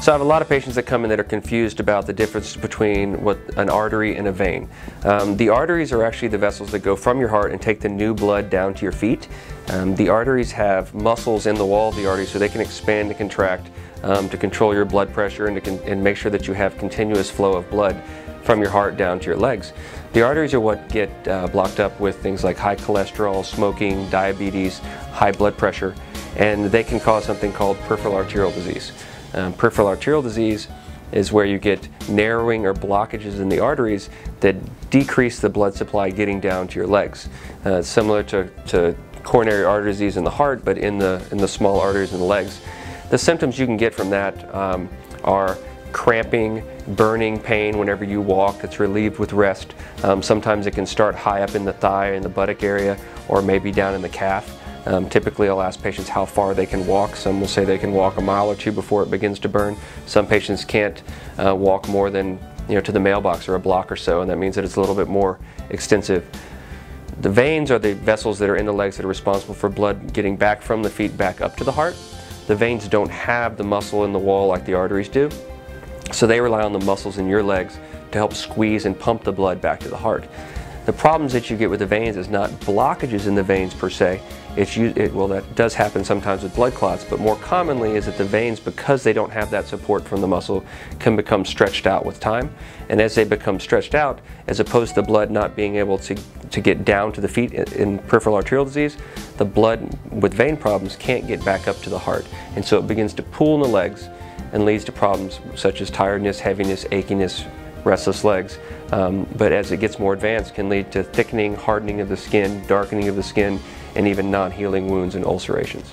So I have a lot of patients that come in that are confused about the difference between what an artery and a vein. Um, the arteries are actually the vessels that go from your heart and take the new blood down to your feet. Um, the arteries have muscles in the wall of the artery so they can expand and contract um, to control your blood pressure and, to and make sure that you have continuous flow of blood from your heart down to your legs. The arteries are what get uh, blocked up with things like high cholesterol, smoking, diabetes, high blood pressure, and they can cause something called peripheral arterial disease. Um, peripheral arterial disease is where you get narrowing or blockages in the arteries that decrease the blood supply getting down to your legs. Uh, similar to, to coronary artery disease in the heart, but in the, in the small arteries in the legs. The symptoms you can get from that um, are cramping, burning pain whenever you walk that's relieved with rest. Um, sometimes it can start high up in the thigh in the buttock area or maybe down in the calf. Um, typically I'll ask patients how far they can walk. Some will say they can walk a mile or two before it begins to burn. Some patients can't uh, walk more than you know, to the mailbox or a block or so and that means that it's a little bit more extensive. The veins are the vessels that are in the legs that are responsible for blood getting back from the feet back up to the heart. The veins don't have the muscle in the wall like the arteries do, so they rely on the muscles in your legs to help squeeze and pump the blood back to the heart. The problems that you get with the veins is not blockages in the veins per se. It's, it, well, that does happen sometimes with blood clots, but more commonly is that the veins, because they don't have that support from the muscle, can become stretched out with time. And as they become stretched out, as opposed to the blood not being able to, to get down to the feet in peripheral arterial disease, the blood with vein problems can't get back up to the heart. And so it begins to pool in the legs and leads to problems such as tiredness, heaviness, achiness, restless legs. Um, but as it gets more advanced can lead to thickening, hardening of the skin, darkening of the skin, and even non-healing wounds and ulcerations.